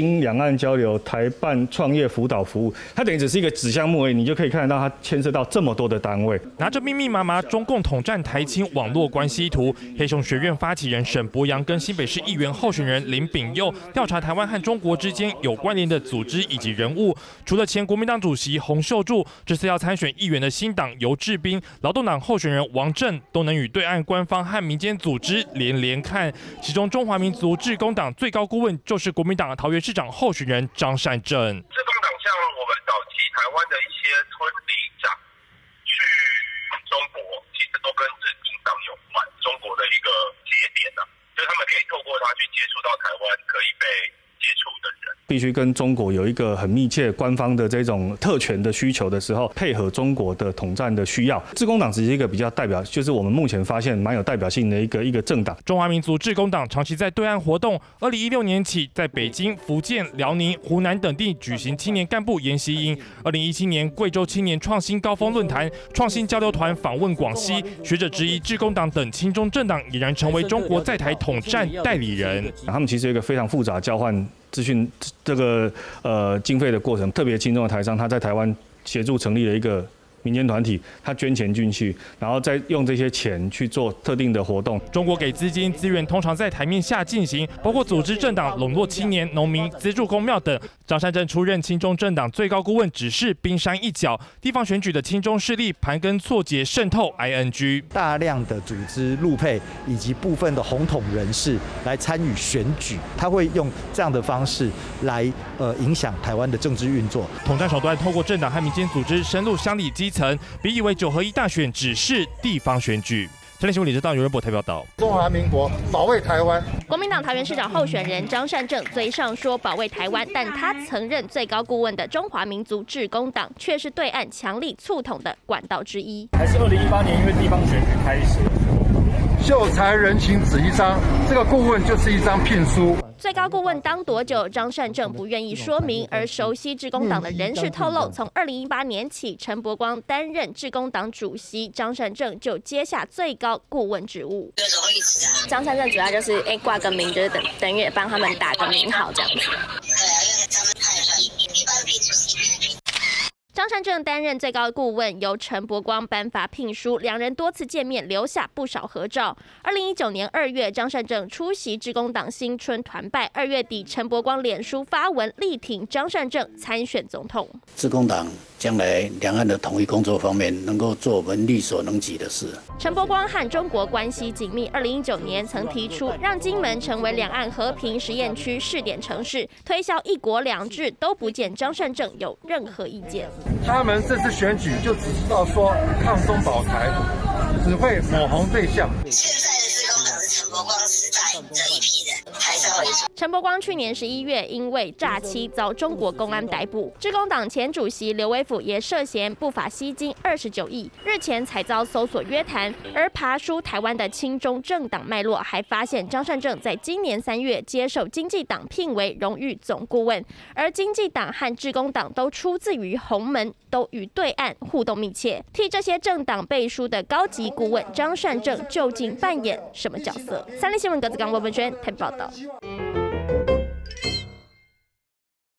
新两岸交流、台办创业辅导服务，它等于只是一个子项目而已，你就可以看得到它牵涉到这么多的单位。拿着密密麻麻中共统战台青网络关系图，黑熊学院发起人沈博阳跟新北市议员候选人林炳佑调查台湾和中国之间有关联的组织以及人物。除了前国民党主席洪秀柱，这次要参选议员的新党游志斌、劳动党候选人王震，都能与对岸官方和民间组织连连看。其中中华民族志工党最高顾问就是国民党桃园市市长候选人张善政。志工党像我们早期台湾的一些村里长去中国，其实都跟这政党有关，中国的一个节点呢，就是他们可以透过他去接触到台湾，可以被接触的人。必须跟中国有一个很密切官方的这种特权的需求的时候，配合中国的统战的需要。自工党只是一个比较代表，就是我们目前发现蛮有代表性的一个一个政党。中华民族志工党长期在对岸活动，二零一六年起在北京、福建、辽宁、湖南等地举行青年干部研习营。二零一七年贵州青年创新高峰论坛，创新交流团访问广西，学者质疑志工党等亲中政党已然成为中国在台统战代理人。他们其实有一个非常复杂交换。资讯这个呃经费的过程，特别轻重的台商，他在台湾协助成立了一个。民间团体他捐钱进去，然后再用这些钱去做特定的活动。中国给资金资源通常在台面下进行，包括组织政党、笼络青年、农民、资助公庙等。张善政出任亲中政党最高顾问，只是冰山一角。地方选举的亲中势力盘根错节渗透，ing 大量的组织路配以及部分的红统人士来参与选举，他会用这样的方式来呃影响台湾的政治运作。统战手段透过政党和民间组织深入乡里基。层，别以为九合一大选只是地方选举。台联新闻李志道，有人博台报道。中华民国保卫台湾。国民党桃园市长候选人张善政嘴上说保卫台湾，但他曾任最高顾问的中华民族志工党，却是对岸强力促统的管道之一。还是二零一八年因为地方选举开始。秀才人情纸一张，这个顾问就是一张聘书。最高顾问当多久？张善政不愿意说明。而熟悉致公党的人士透露，从二零一八年起，陈伯光担任致公党主席，张善政就接下最高顾问职务。张善政主要就是哎挂个名，就是等等于帮他们打个名号这样子。张善政担任最高顾问，由陈伯光颁发聘书，两人多次见面，留下不少合照。二零一九年二月，张善政出席志工党新春团拜。二月底，陈伯光脸书发文力挺张善政参选总统。志工党。将来两岸的统一工作方面，能够做我们力所能及的事。陈伯光和中国关系紧密，二零一九年曾提出让金门成为两岸和平实验区试点城市，推销一国两制，都不见张善政有任何意见。他们这次选举就只知道说抗中保台，只会抹红对象。现在的这个陈伯光去年十一月因为诈欺遭中国公安逮捕，志工党前主席刘伟甫也涉嫌不法吸金二十九亿，日前才遭搜索约谈。而爬出台湾的亲中政党脉络，还发现张善政在今年三月接受经济党聘为荣誉总顾问，而经济党和志工党都出自于洪门，都与对岸互动密切。替这些政党背书的高级顾问张善政究竟扮演什么角色？三立新闻格子刚魏文轩台报道。